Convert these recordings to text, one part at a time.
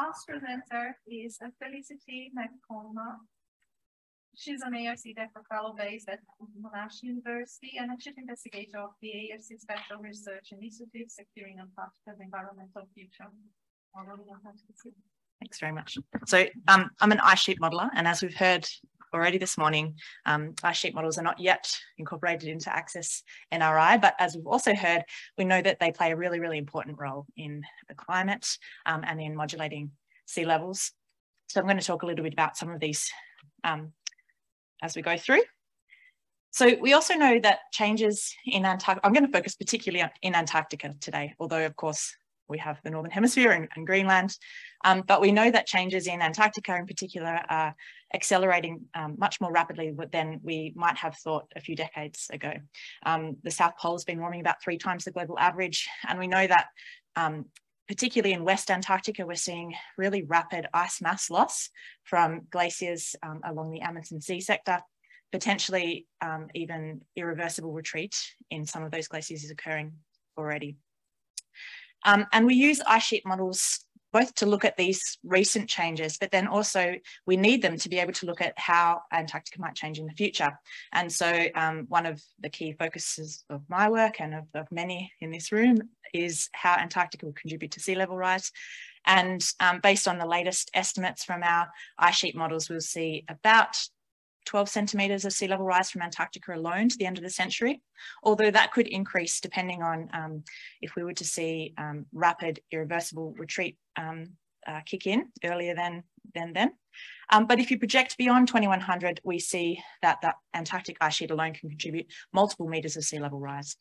last presenter is Felicity McCormack. She's an ARC DECRA fellow based at Monash University and a chief investigator of the ARC Special Research Initiative Securing a Antarctica's Environmental Future. Thanks very much. So um, I'm an ice sheet modeler, and as we've heard already this morning, um, ice sheet models are not yet incorporated into Access NRI, but as we've also heard, we know that they play a really, really important role in the climate um, and in modulating sea levels. So I'm going to talk a little bit about some of these um, as we go through. So we also know that changes in Antarctica, I'm going to focus particularly in Antarctica today, although of course we have the Northern Hemisphere and, and Greenland, um, but we know that changes in Antarctica in particular are accelerating um, much more rapidly than we might have thought a few decades ago. Um, the South Pole has been warming about three times the global average, and we know that um, particularly in West Antarctica, we're seeing really rapid ice mass loss from glaciers um, along the Amundsen Sea sector. Potentially um, even irreversible retreat in some of those glaciers is occurring already. Um, and we use ice sheet models both to look at these recent changes, but then also we need them to be able to look at how Antarctica might change in the future. And so um, one of the key focuses of my work and of, of, many in this room is how Antarctica will contribute to sea level rise. And um, based on the latest estimates from our ice sheet models, we'll see about 12 centimetres of sea level rise from Antarctica alone to the end of the century, although that could increase depending on um, if we were to see um, rapid irreversible retreat um, uh, kick in earlier than, than then. Um, but if you project beyond 2100, we see that that Antarctic ice sheet alone can contribute multiple metres of sea level rise.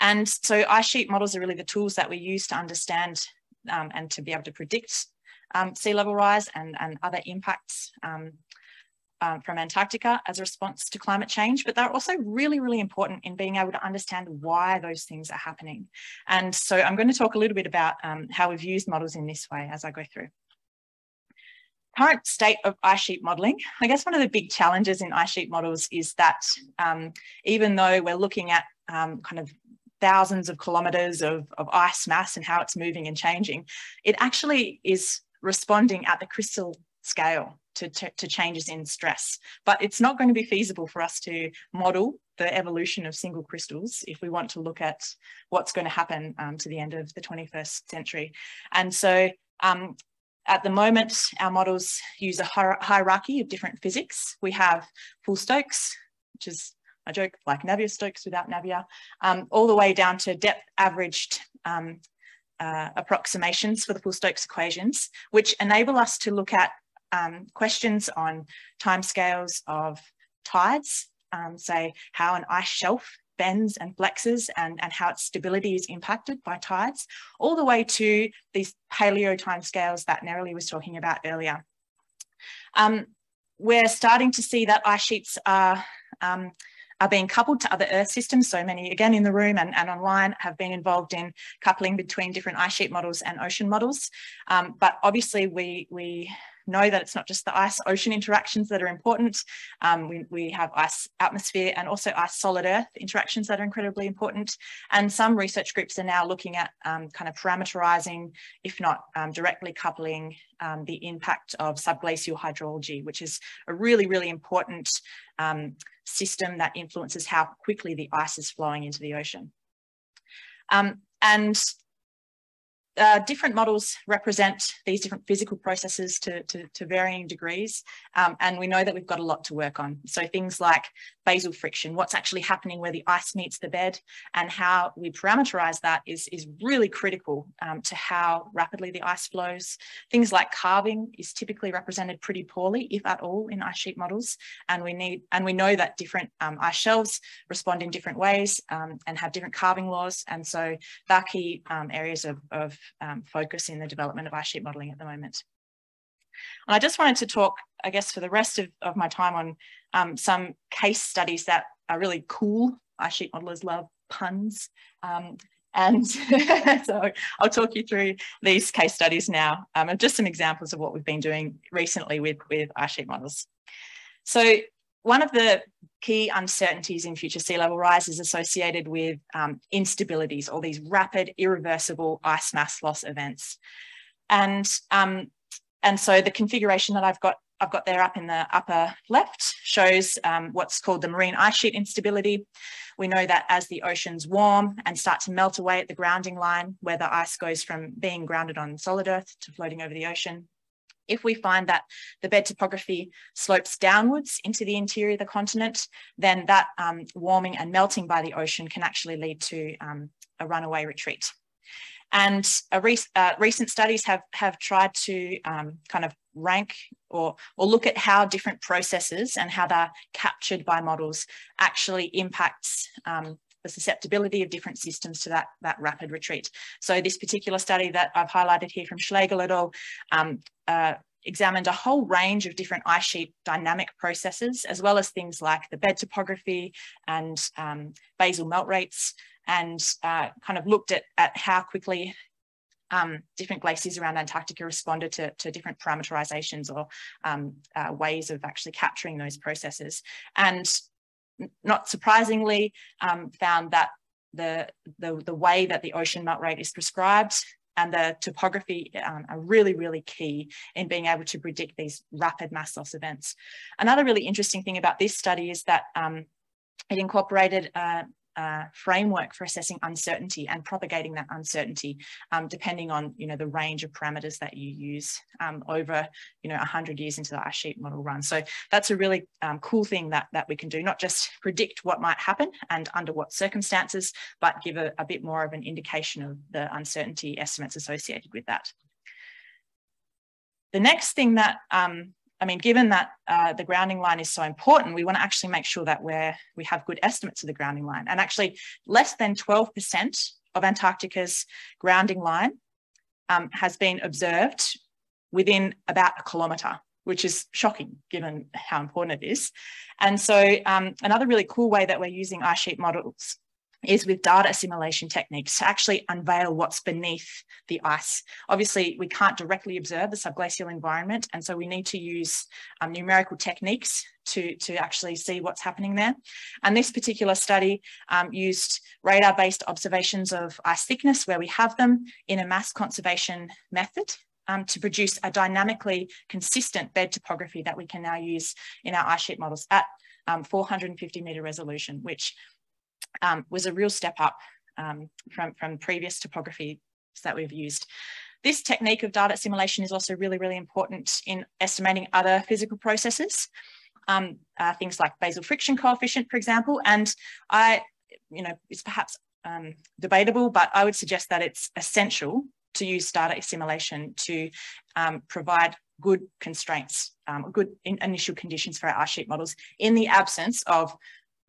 And so ice sheet models are really the tools that we use to understand um, and to be able to predict um, sea level rise and, and other impacts um, from Antarctica as a response to climate change, but they're also really, really important in being able to understand why those things are happening. And so I'm going to talk a little bit about um, how we've used models in this way as I go through. Current state of ice sheet modelling. I guess one of the big challenges in ice sheet models is that um, even though we're looking at um, kind of thousands of kilometres of, of ice mass and how it's moving and changing, it actually is responding at the crystal scale to, to, changes in stress. But it's not going to be feasible for us to model the evolution of single crystals if we want to look at what's going to happen um, to the end of the 21st century. And so um, at the moment, our models use a hierarchy of different physics. We have full Stokes, which is a joke like Navier-Stokes without Navier, um, all the way down to depth averaged um, uh, approximations for the full Stokes equations, which enable us to look at um, questions on timescales of tides, um, say how an ice shelf bends and flexes and, and how its stability is impacted by tides, all the way to these paleo timescales that Neroli was talking about earlier. Um, we're starting to see that ice sheets are um, are being coupled to other Earth systems. So many, again, in the room and, and online have been involved in coupling between different ice sheet models and ocean models. Um, but obviously we, we know that it's not just the ice ocean interactions that are important. Um, we, we have ice atmosphere and also ice solid earth interactions that are incredibly important. And some research groups are now looking at um, kind of parameterizing, if not um, directly coupling um, the impact of subglacial hydrology, which is a really, really important um, system that influences how quickly the ice is flowing into the ocean. Um, and uh, different models represent these different physical processes to, to, to varying degrees. Um, and we know that we've got a lot to work on. So things like basal friction, what's actually happening where the ice meets the bed and how we parameterize that is, is really critical um, to how rapidly the ice flows. Things like calving is typically represented pretty poorly, if at all, in ice sheet models. And we need, and we know that different um, ice shelves respond in different ways um, and have different calving laws. And so they're key um, areas of, of um, focus in the development of ice sheet modelling at the moment. And I just wanted to talk, I guess, for the rest of, of my time on um, some case studies that are really cool. Ice sheet modelers love puns. Um, and so I'll talk you through these case studies now um, and just some examples of what we've been doing recently with, with ice sheet models. So one of the key uncertainties in future sea level rise is associated with um, instabilities or these rapid irreversible ice mass loss events. And, um, and so the configuration that I've got I've got there up in the upper left shows um, what's called the marine ice sheet instability. We know that as the oceans warm and start to melt away at the grounding line, where the ice goes from being grounded on solid earth to floating over the ocean, if we find that the bed topography slopes downwards into the interior of the continent, then that um, warming and melting by the ocean can actually lead to um, a runaway retreat. And uh, recent studies have, have tried to um, kind of rank or, or look at how different processes and how they're captured by models actually impacts um, the susceptibility of different systems to that, that rapid retreat. So this particular study that I've highlighted here from Schlegel et al. Um, uh, examined a whole range of different ice sheet dynamic processes, as well as things like the bed topography and um, basal melt rates, and uh, kind of looked at, at how quickly um, different glaciers around Antarctica responded to, to different parameterizations or um, uh, ways of actually capturing those processes. And not surprisingly, um, found that the, the, the way that the ocean melt rate is prescribed and the topography um, are really, really key in being able to predict these rapid mass loss events. Another really interesting thing about this study is that um, it incorporated uh, uh, framework for assessing uncertainty and propagating that uncertainty um, depending on you know the range of parameters that you use um, over you know 100 years into the ice sheet model run. So that's a really um, cool thing that that we can do not just predict what might happen and under what circumstances but give a, a bit more of an indication of the uncertainty estimates associated with that. The next thing that um, I mean, given that uh, the grounding line is so important, we want to actually make sure that we're, we have good estimates of the grounding line. And actually less than 12% of Antarctica's grounding line um, has been observed within about a kilometre, which is shocking given how important it is. And so um, another really cool way that we're using ice sheet models is with data assimilation techniques to actually unveil what's beneath the ice. Obviously, we can't directly observe the subglacial environment, and so we need to use um, numerical techniques to, to actually see what's happening there. And this particular study um, used radar-based observations of ice thickness where we have them in a mass conservation method um, to produce a dynamically consistent bed topography that we can now use in our ice sheet models at um, 450 metre resolution, which um, was a real step up um, from, from previous topography that we've used. This technique of data assimilation is also really, really important in estimating other physical processes, um, uh, things like basal friction coefficient, for example. And I, you know, it's perhaps um, debatable, but I would suggest that it's essential to use data assimilation to um, provide good constraints, um, good in initial conditions for our ice sheet models in the absence of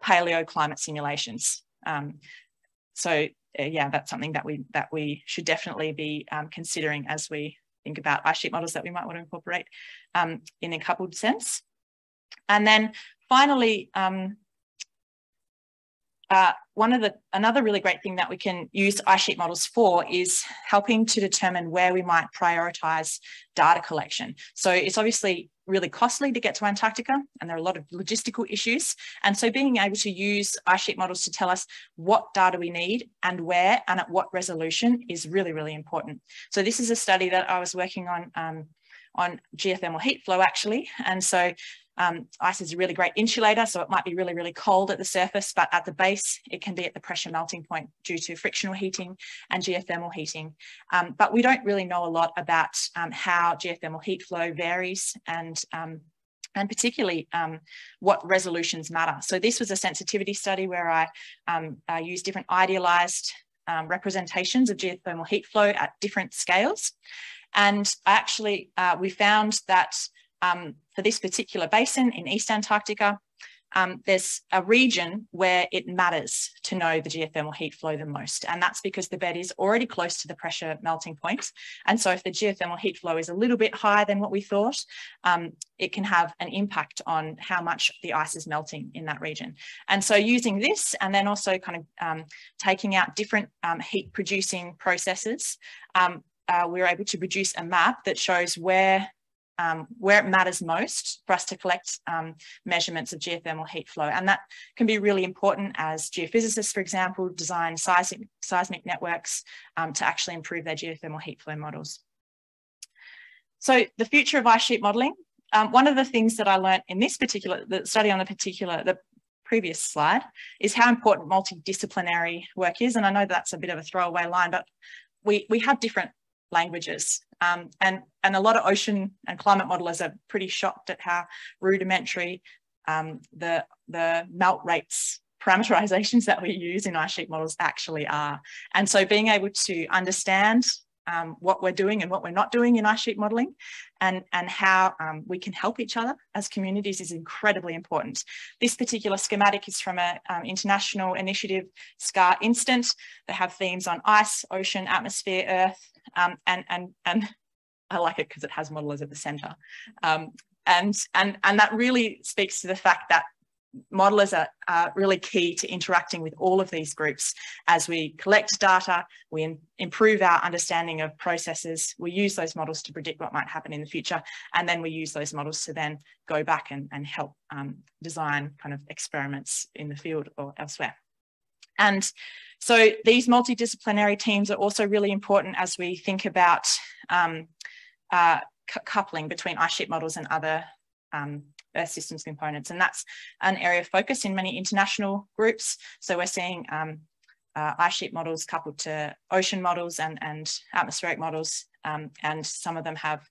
paleoclimate simulations. Um, so uh, yeah, that's something that we that we should definitely be um, considering as we think about ice sheet models that we might want to incorporate um, in a coupled sense. And then finally, um, uh, one of the another really great thing that we can use ice sheet models for is helping to determine where we might prioritize data collection. So it's obviously really costly to get to Antarctica and there are a lot of logistical issues. And so being able to use ice sheet models to tell us what data we need and where and at what resolution is really, really important. So this is a study that I was working on um, on geothermal heat flow actually. And so um, ice is a really great insulator, so it might be really, really cold at the surface, but at the base, it can be at the pressure melting point due to frictional heating and geothermal heating. Um, but we don't really know a lot about um, how geothermal heat flow varies and um, and particularly um, what resolutions matter. So this was a sensitivity study where I, um, I used different idealized representations of geothermal heat flow at different scales. And actually, uh, we found that um, for this particular basin in East Antarctica, um, there's a region where it matters to know the geothermal heat flow the most. And that's because the bed is already close to the pressure melting point. And so if the geothermal heat flow is a little bit higher than what we thought, um, it can have an impact on how much the ice is melting in that region. And so using this and then also kind of um, taking out different um, heat producing processes, um, uh, we were able to produce a map that shows where um, where it matters most for us to collect um, measurements of geothermal heat flow. And that can be really important as geophysicists, for example, design seismic, seismic networks um, to actually improve their geothermal heat flow models. so the future of ice sheet modelling. Um, one of the things that I learned in this particular the study on the particular the previous slide is how important multidisciplinary work is. And I know that's a bit of a throwaway line, but we, we have different languages. Um, and, and a lot of ocean and climate modelers are pretty shocked at how rudimentary um, the, the melt rates parameterizations that we use in ice sheet models actually are. And so being able to understand um, what we're doing and what we're not doing in ice sheet modelling and, and how um, we can help each other as communities is incredibly important. This particular schematic is from an um, international initiative, SCAR Instant. They have themes on ice, ocean, atmosphere, earth, um, and, and, and I like it because it has modelers at the centre. Um, and, and, and that really speaks to the fact that modelers are, are, really key to interacting with all of these groups as we collect data, we improve our understanding of processes, we use those models to predict what might happen in the future, and then we use those models to then go back and, and help um, design kind of experiments in the field or elsewhere. And so these multidisciplinary teams are also really important as we think about um, uh, coupling between ice sheet models and other um, Earth systems components. And that's an area of focus in many international groups. So we're seeing um, uh, ice sheet models coupled to ocean models and, and atmospheric models. Um, and some of them have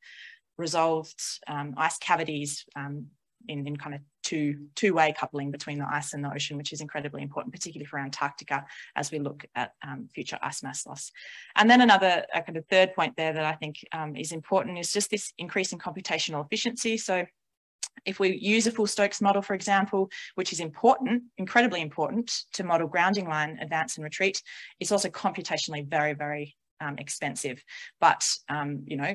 resolved um, ice cavities um, in, in kind of two, two-way coupling between the ice and the ocean, which is incredibly important, particularly for Antarctica as we look at um, future ice mass loss. And then another kind of third point there that I think um, is important is just this increase in computational efficiency. So if we use a full Stokes model, for example, which is important, incredibly important to model grounding line advance and retreat, it's also computationally very, very um, expensive. But, um, you know,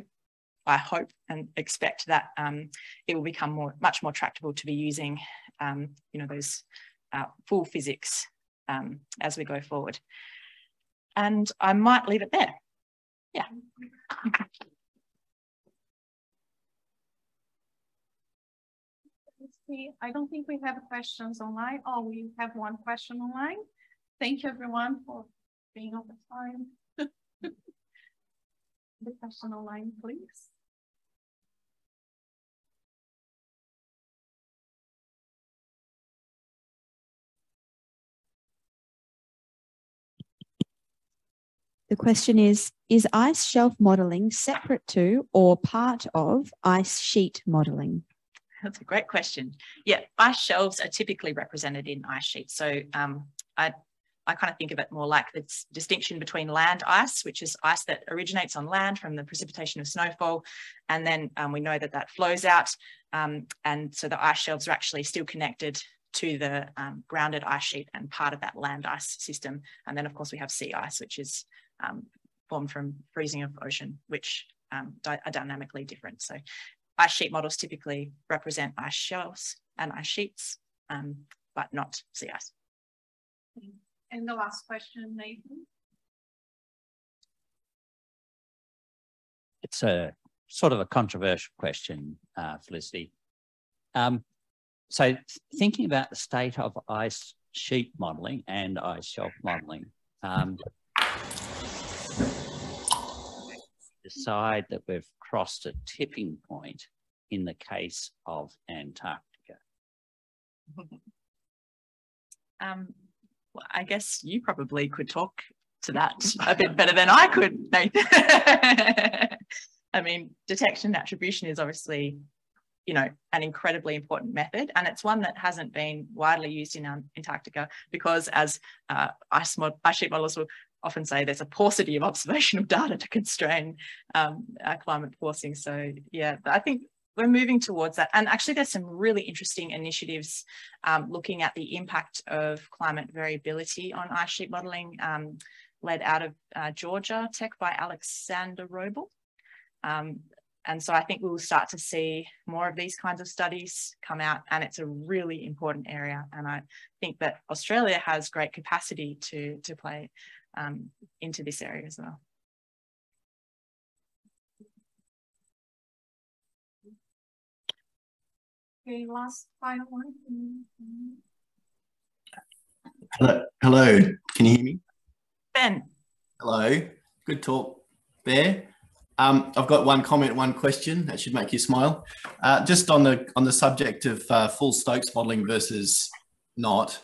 I hope and expect that um, it will become more, much more tractable to be using, um, you know, those uh, full physics um, as we go forward. And I might leave it there. Yeah. I don't think we have questions online. Oh, we have one question online. Thank you everyone for being on the time. the question online, please. The question is, is ice shelf modelling separate to or part of ice sheet modelling? That's a great question. Yeah, ice shelves are typically represented in ice sheets. So um, I, I kind of think of it more like the distinction between land ice, which is ice that originates on land from the precipitation of snowfall. And then um, we know that that flows out. Um, and so the ice shelves are actually still connected to the um, grounded ice sheet and part of that land ice system. And then of course we have sea ice, which is formed from freezing of ocean, which um, are dynamically different. So Ice sheet models typically represent ice shelves and ice sheets, um, but not sea ice. And the last question, Nathan. It's a sort of a controversial question, uh, Felicity. Um, so thinking about the state of ice sheet modelling and ice shelf modelling, um, decide that we've crossed a tipping point in the case of Antarctica? Um, well, I guess you probably could talk to that a bit better than I could, Nathan. I mean, detection attribution is obviously, you know, an incredibly important method, and it's one that hasn't been widely used in Antarctica because, as uh, ice, mod ice sheet modelers will often say there's a paucity of observation of data to constrain um, climate forcing. So yeah, I think we're moving towards that. And actually there's some really interesting initiatives um, looking at the impact of climate variability on ice sheet modelling um, led out of uh, Georgia Tech by Alexander Robel. Um, and so I think we will start to see more of these kinds of studies come out and it's a really important area. And I think that Australia has great capacity to, to play um, into this area as well. Okay, last final one. Hello, hello. Can you hear me? Ben. Hello. Good talk there. Um, I've got one comment, one question that should make you smile. Uh, just on the on the subject of uh, full Stokes modelling versus not,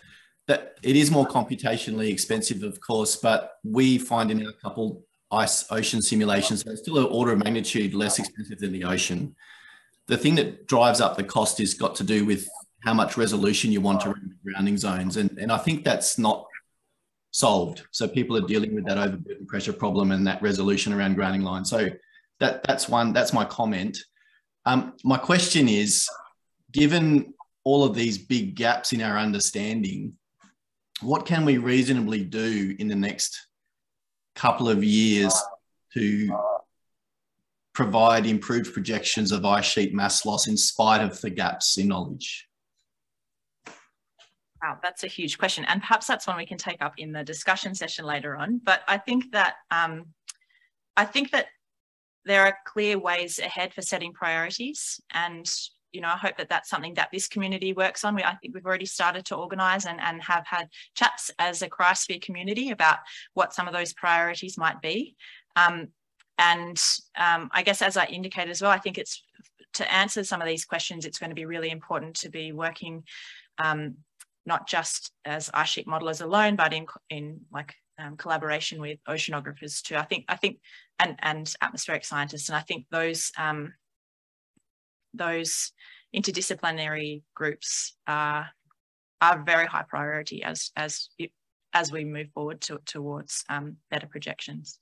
that it is more computationally expensive, of course, but we find in our couple ice ocean simulations that it's still an order of magnitude less expensive than the ocean. The thing that drives up the cost is got to do with how much resolution you want to run grounding zones, and and I think that's not solved. So people are dealing with that overburden pressure problem and that resolution around grounding line. So that that's one that's my comment. Um, my question is, given all of these big gaps in our understanding, what can we reasonably do in the next couple of years to provide improved projections of ice sheet mass loss in spite of the gaps in knowledge? Wow, that's a huge question. And perhaps that's one we can take up in the discussion session later on. But I think that um, I think that there are clear ways ahead for setting priorities. And, you know, I hope that that's something that this community works on. We, I think we've already started to organise and, and have had chats as a cryosphere community about what some of those priorities might be. Um, and um, I guess as I indicated as well, I think it's to answer some of these questions, it's going to be really important to be working um, not just as ice sheet modelers alone, but in, in like um, collaboration with oceanographers too. I think, I think, and, and atmospheric scientists. And I think those, um, those interdisciplinary groups are, are very high priority as, as, as we move forward to, towards um, better projections.